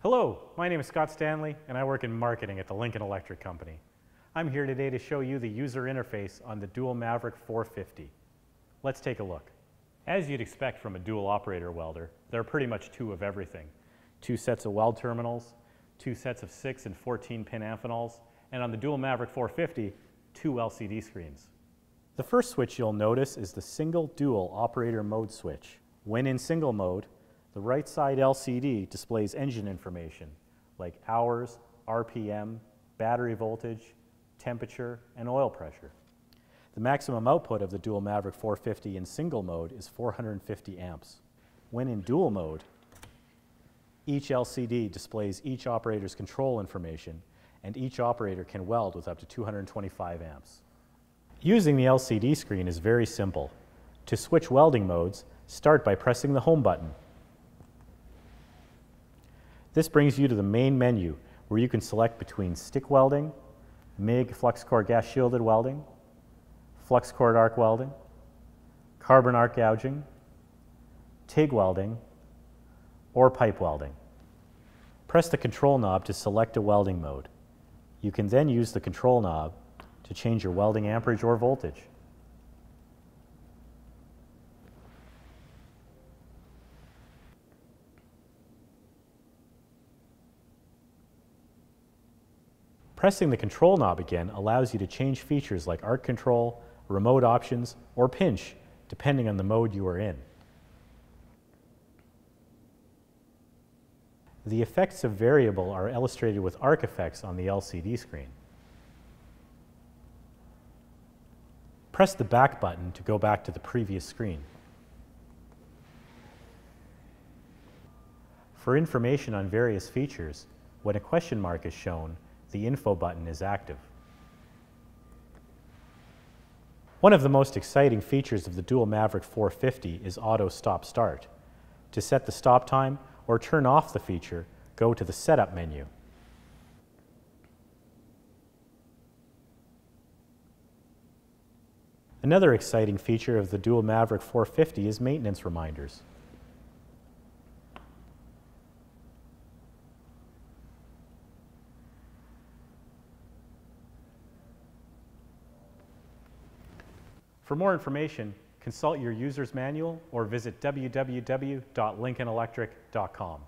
Hello, my name is Scott Stanley and I work in marketing at the Lincoln Electric Company. I'm here today to show you the user interface on the Dual Maverick 450. Let's take a look. As you'd expect from a dual operator welder, there are pretty much two of everything. Two sets of weld terminals, two sets of 6 and 14 pin Amphenol's, and on the Dual Maverick 450, two LCD screens. The first switch you'll notice is the single dual operator mode switch. When in single mode, the right side LCD displays engine information like hours, RPM, battery voltage, temperature, and oil pressure. The maximum output of the Dual Maverick 450 in single mode is 450 amps. When in dual mode, each LCD displays each operator's control information and each operator can weld with up to 225 amps. Using the LCD screen is very simple. To switch welding modes, start by pressing the Home button. This brings you to the main menu where you can select between stick welding, MIG flux core gas shielded welding, flux core arc welding, carbon arc gouging, TIG welding, or pipe welding. Press the control knob to select a welding mode. You can then use the control knob to change your welding amperage or voltage. Pressing the control knob again allows you to change features like arc control, remote options, or pinch, depending on the mode you are in. The effects of variable are illustrated with arc effects on the LCD screen. Press the back button to go back to the previous screen. For information on various features, when a question mark is shown, the info button is active. One of the most exciting features of the Dual Maverick 450 is auto stop start. To set the stop time or turn off the feature, go to the setup menu. Another exciting feature of the Dual Maverick 450 is maintenance reminders. For more information, consult your user's manual or visit www.lincolnelectric.com.